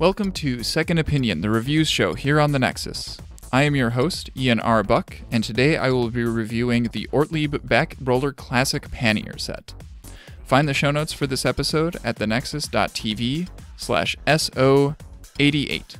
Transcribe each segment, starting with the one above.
Welcome to Second Opinion, the reviews show here on the Nexus. I am your host, Ian R. Buck, and today I will be reviewing the Ortlieb Back Roller Classic Pannier set. Find the show notes for this episode at thenexus.tv slash SO88.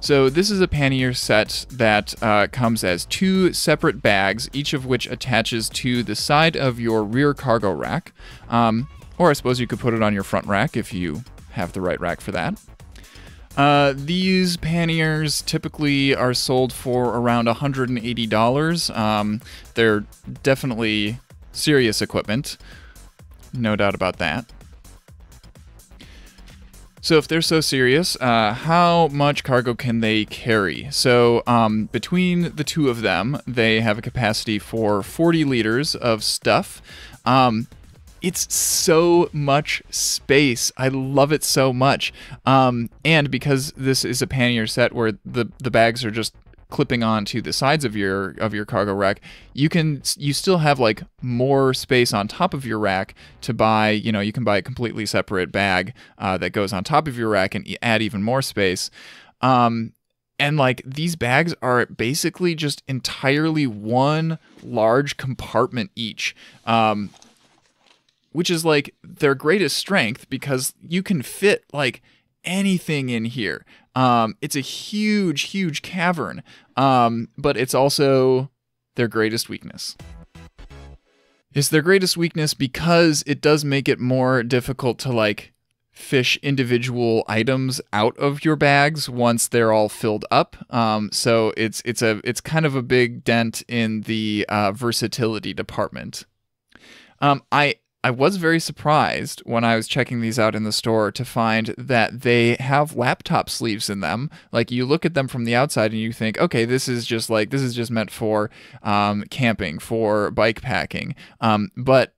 So this is a pannier set that uh, comes as two separate bags, each of which attaches to the side of your rear cargo rack. Um, or I suppose you could put it on your front rack if you have the right rack for that. Uh, these panniers typically are sold for around $180. Um, they're definitely serious equipment, no doubt about that. So if they're so serious, uh, how much cargo can they carry? So um, between the two of them, they have a capacity for 40 liters of stuff. Um, it's so much space. I love it so much. Um, and because this is a pannier set where the the bags are just clipping onto the sides of your of your cargo rack, you can you still have like more space on top of your rack to buy. You know, you can buy a completely separate bag uh, that goes on top of your rack and add even more space. Um, and like these bags are basically just entirely one large compartment each. Um, which is like their greatest strength because you can fit like anything in here. Um, it's a huge, huge cavern, um, but it's also their greatest weakness. It's their greatest weakness because it does make it more difficult to like fish individual items out of your bags once they're all filled up. Um, so it's it's a it's kind of a big dent in the uh, versatility department. Um, I I was very surprised when I was checking these out in the store to find that they have laptop sleeves in them. Like you look at them from the outside and you think, okay, this is just like this is just meant for um, camping, for bike packing. Um, but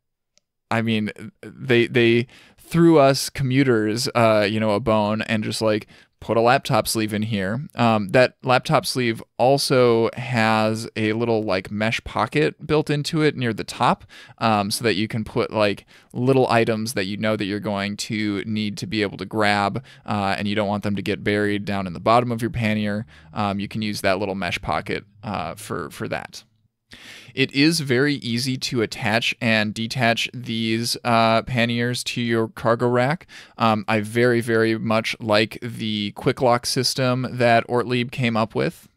I mean, they they threw us commuters, uh, you know, a bone and just like put a laptop sleeve in here. Um, that laptop sleeve also has a little like mesh pocket built into it near the top um, so that you can put like little items that you know that you're going to need to be able to grab uh, and you don't want them to get buried down in the bottom of your pannier. Um, you can use that little mesh pocket uh, for, for that. It is very easy to attach and detach these uh, panniers to your cargo rack. Um, I very, very much like the quick lock system that Ortlieb came up with.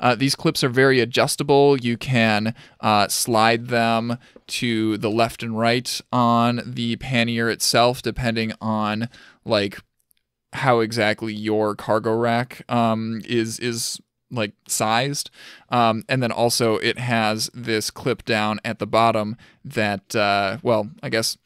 Uh, these clips are very adjustable. You can uh, slide them to the left and right on the pannier itself, depending on like how exactly your cargo rack um, is is like sized. Um, and then also it has this clip down at the bottom that, uh, well, I guess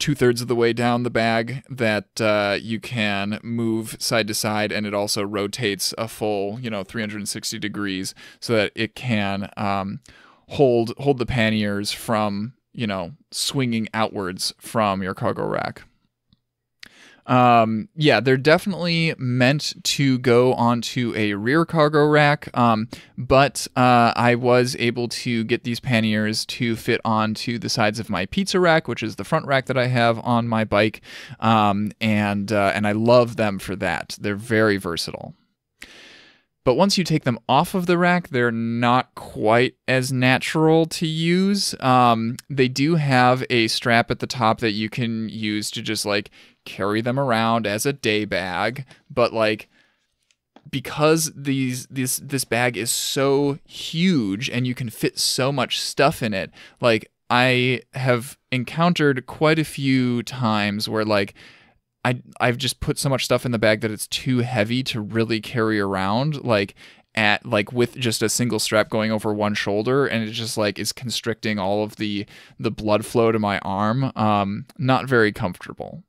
two thirds of the way down the bag that uh, you can move side to side, and it also rotates a full, you know, 360 degrees so that it can um, hold hold the panniers from, you know, swinging outwards from your cargo rack. Um, yeah, they're definitely meant to go onto a rear cargo rack, um, but uh, I was able to get these panniers to fit onto the sides of my pizza rack, which is the front rack that I have on my bike, um, and uh, and I love them for that. They're very versatile. But once you take them off of the rack, they're not quite as natural to use. Um, they do have a strap at the top that you can use to just like carry them around as a day bag, but like because these this this bag is so huge and you can fit so much stuff in it, like I have encountered quite a few times where like I I've just put so much stuff in the bag that it's too heavy to really carry around like at like with just a single strap going over one shoulder and it just like is constricting all of the the blood flow to my arm. Um not very comfortable.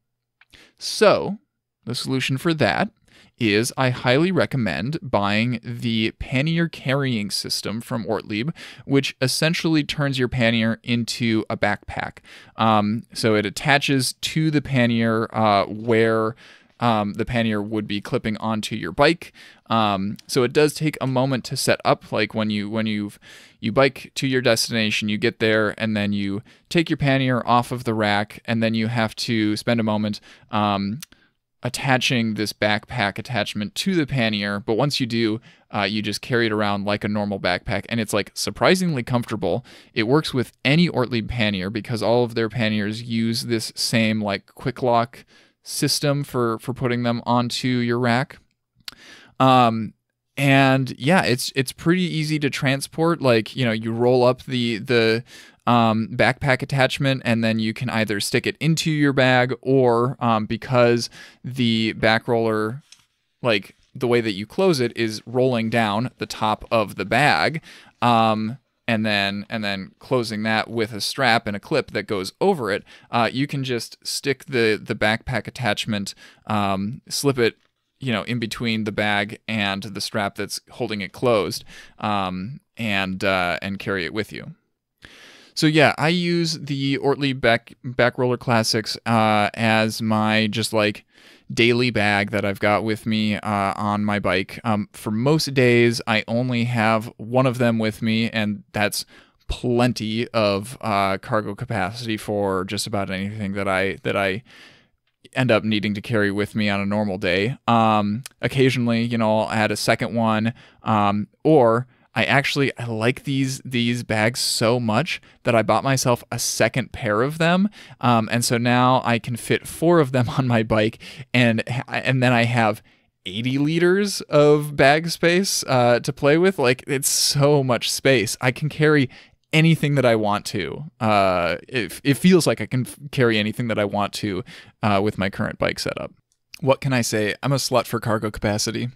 So, the solution for that is I highly recommend buying the pannier carrying system from Ortlieb, which essentially turns your pannier into a backpack. Um, so it attaches to the pannier uh, where um, the pannier would be clipping onto your bike. Um, so it does take a moment to set up. Like when you when you've you bike to your destination, you get there, and then you take your pannier off of the rack, and then you have to spend a moment. Um, attaching this backpack attachment to the pannier. But once you do, uh, you just carry it around like a normal backpack, and it's like surprisingly comfortable. It works with any Ortlieb pannier because all of their panniers use this same like quick lock system for for putting them onto your rack. Um, and yeah, it's it's pretty easy to transport. Like you know, you roll up the the um, backpack attachment, and then you can either stick it into your bag or um, because the back roller, like the way that you close it, is rolling down the top of the bag. Um, and then and then closing that with a strap and a clip that goes over it, uh, you can just stick the the backpack attachment, um, slip it you know in between the bag and the strap that's holding it closed um, and uh, and carry it with you so yeah i use the ortlieb back back roller classics uh, as my just like daily bag that i've got with me uh, on my bike um, for most days i only have one of them with me and that's plenty of uh, cargo capacity for just about anything that i that i end up needing to carry with me on a normal day. Um, occasionally, you know, I'll add a second one, um, or I actually I like these these bags so much that I bought myself a second pair of them, um, and so now I can fit four of them on my bike, and and then I have 80 liters of bag space uh, to play with. Like it's so much space. I can carry anything that I want to. Uh, it, it feels like I can carry anything that I want to uh, with my current bike setup. What can I say? I'm a slut for cargo capacity.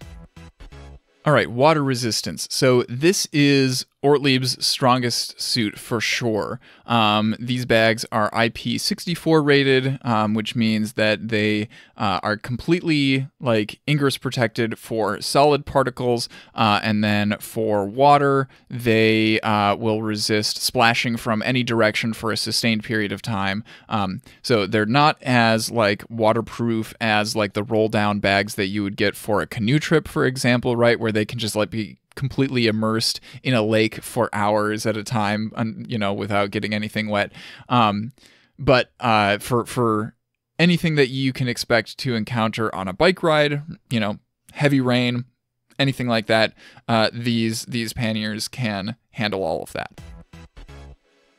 All right, water resistance. So this is Ortlieb's strongest suit for sure. Um, these bags are IP64 rated, um, which means that they uh, are completely like ingress protected for solid particles, uh, and then for water, they uh, will resist splashing from any direction for a sustained period of time. Um, so they're not as like waterproof as like the roll down bags that you would get for a canoe trip, for example, right, where they can just like be completely immersed in a lake for hours at a time, you know, without getting anything wet. Um, but uh, for for anything that you can expect to encounter on a bike ride, you know, heavy rain, anything like that, uh, these these panniers can handle all of that.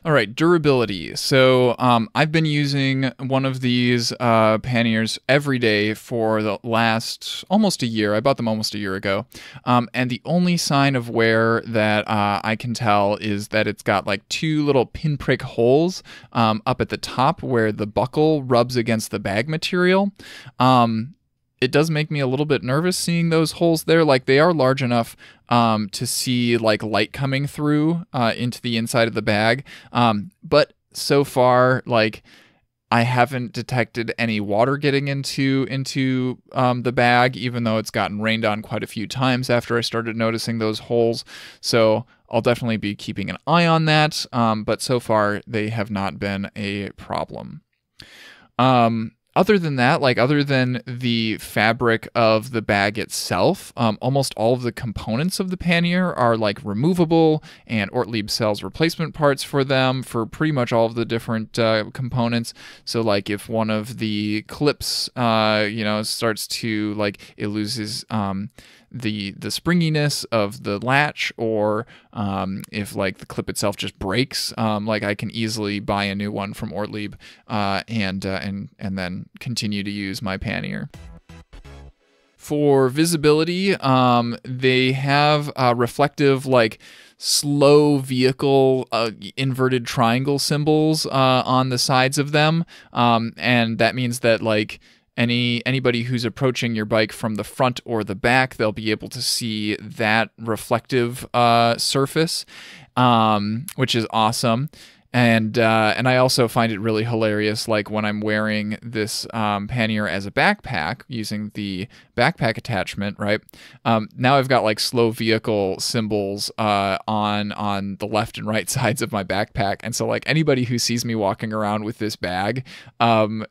All right, durability. So um, I've been using one of these uh, panniers every day for the last almost a year. I bought them almost a year ago. Um, and the only sign of wear that uh, I can tell is that it's got like two little pinprick holes um, up at the top where the buckle rubs against the bag material. Um, it does make me a little bit nervous seeing those holes there. Like they are large enough um, to see like light coming through uh, into the inside of the bag. Um, but so far, like I haven't detected any water getting into into um, the bag, even though it's gotten rained on quite a few times after I started noticing those holes. So I'll definitely be keeping an eye on that. Um, but so far, they have not been a problem. Um, other than that, like other than the fabric of the bag itself, um, almost all of the components of the pannier are like removable, and Ortlieb sells replacement parts for them for pretty much all of the different uh, components. So, like if one of the clips, uh, you know, starts to like it loses. Um, the the springiness of the latch or um, if like the clip itself just breaks um, like I can easily buy a new one from Ortlieb uh, and uh, and and then continue to use my pannier. For visibility, um, they have reflective like slow vehicle uh, inverted triangle symbols uh, on the sides of them, um, and that means that like any anybody who's approaching your bike from the front or the back they'll be able to see that reflective uh, surface um, which is awesome and uh, and I also find it really hilarious, like when I'm wearing this um, pannier as a backpack using the backpack attachment, right? Um, now I've got like slow vehicle symbols uh, on on the left and right sides of my backpack, and so like anybody who sees me walking around with this bag, um,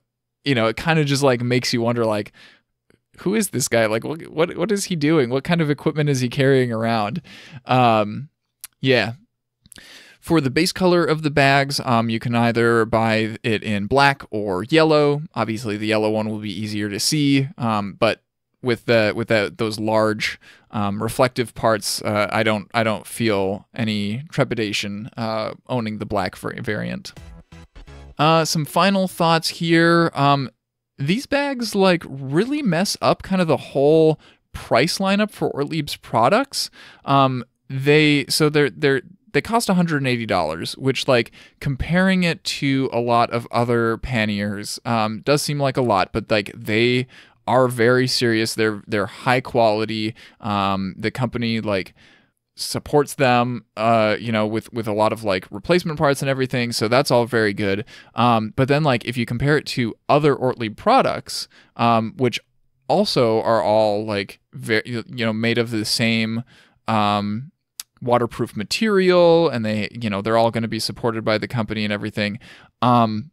you know, it kind of just like makes you wonder like who is this guy? Like what what is he doing? What kind of equipment is he carrying around? Um yeah. For the base color of the bags, um, you can either buy it in black or yellow. Obviously, the yellow one will be easier to see, um, but with the with the, those large um, reflective parts, uh, I don't I don't feel any trepidation uh, owning the black variant. Uh, some final thoughts here. Um, these bags like really mess up kind of the whole price lineup for Ortlieb's products. Um, they so they're they're they cost $180 which like comparing it to a lot of other panniers um, does seem like a lot but like they are very serious they're they're high quality um, the company like supports them uh you know with with a lot of like replacement parts and everything so that's all very good. Um but then like if you compare it to other Ortlieb products um which also are all like very you know made of the same um waterproof material and they you know they're all going to be supported by the company and everything um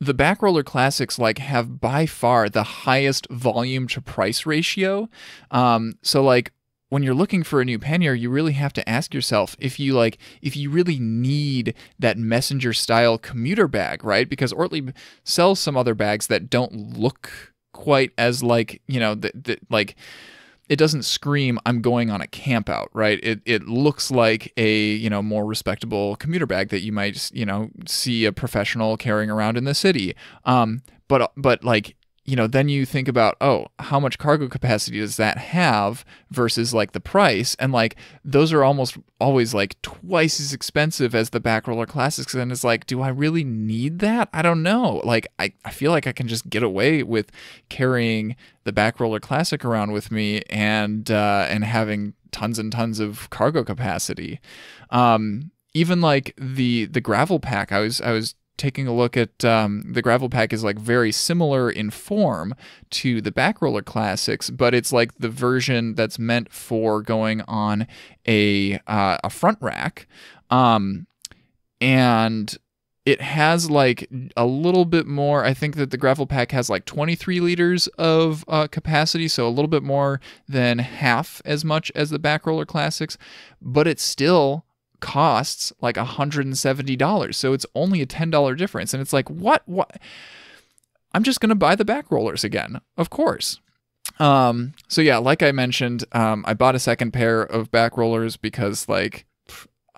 the backroller classics like have by far the highest volume to price ratio. Um so like when you're looking for a new pannier, you really have to ask yourself if you like if you really need that messenger style commuter bag, right? Because Ortlieb sells some other bags that don't look quite as like, you know, that like it doesn't scream I'm going on a camp out, right? It it looks like a, you know, more respectable commuter bag that you might, you know, see a professional carrying around in the city. Um but but like you know, then you think about, oh, how much cargo capacity does that have versus like the price? And like those are almost always like twice as expensive as the backroller classics. And it's like, do I really need that? I don't know. Like I, I feel like I can just get away with carrying the backroller classic around with me and uh, and having tons and tons of cargo capacity. Um, even like the the gravel pack, I was I was taking a look at um, the gravel pack is like very similar in form to the backroller classics but it's like the version that's meant for going on a uh, a front rack. Um, and it has like a little bit more i think that the gravel pack has like 23 liters of uh, capacity so a little bit more than half as much as the backroller classics but it's still costs like $170. So it's only a $10 difference. And it's like, what? What? I'm just going to buy the back rollers again. Of course. Um, so yeah, like I mentioned, um, I bought a second pair of back rollers because like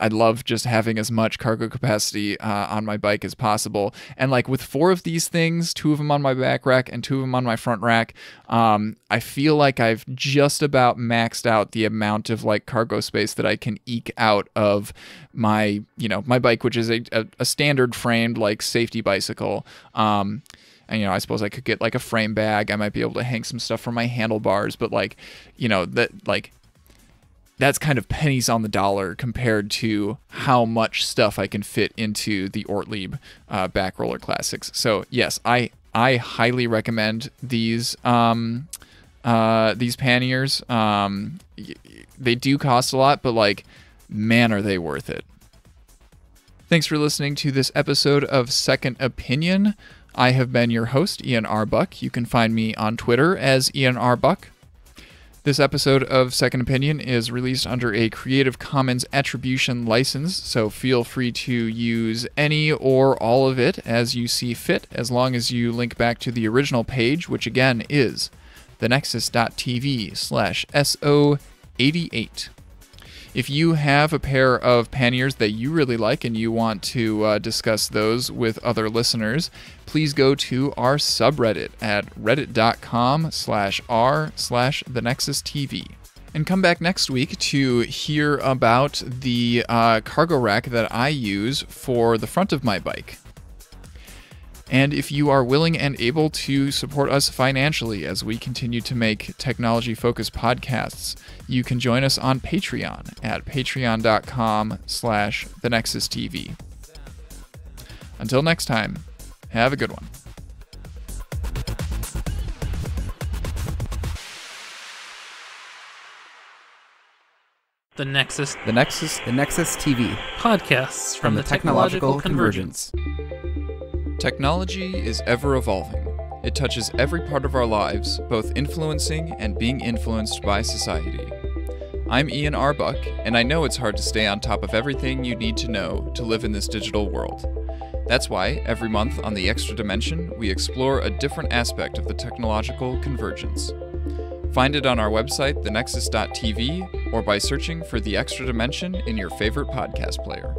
I love just having as much cargo capacity uh, on my bike as possible. And like with four of these things, two of them on my back rack and two of them on my front rack, um, I feel like I've just about maxed out the amount of like cargo space that I can eke out of my, you know, my bike, which is a, a, a standard framed like safety bicycle. Um, and you know, I suppose I could get like a frame bag. I might be able to hang some stuff from my handlebars, but like, you know, that like that's kind of pennies on the dollar compared to how much stuff I can fit into the Ortlieb uh, back roller classics. So yes, I I highly recommend these um, uh, these panniers. Um, they do cost a lot, but like, man, are they worth it. Thanks for listening to this episode of Second Opinion. I have been your host, Ian R. Buck. You can find me on Twitter as Ian R. Buck. This episode of Second Opinion is released under a Creative Commons Attribution license, so feel free to use any or all of it as you see fit, as long as you link back to the original page, which again is thenexus.tv slash SO88. If you have a pair of panniers that you really like and you want to uh, discuss those with other listeners, please go to our subreddit at reddit.com slash r slash the nexus TV. And come back next week to hear about the uh, cargo rack that I use for the front of my bike. And if you are willing and able to support us financially as we continue to make technology focused podcasts, you can join us on Patreon at patreon.com slash the Nexus TV. Until next time, have a good one. The Nexus. The Nexus. The Nexus TV. Podcasts from, from the, the, Technological, technological convergence. convergence. Technology is ever evolving. It touches every part of our lives, both influencing and being influenced by society. I'm Ian R. Buck, and I know it's hard to stay on top of everything you need to know to live in this digital world. That's why, every month on The Extra Dimension, we explore a different aspect of the technological convergence. Find it on our website, thenexus.tv, or by searching for The Extra Dimension in your favorite podcast player.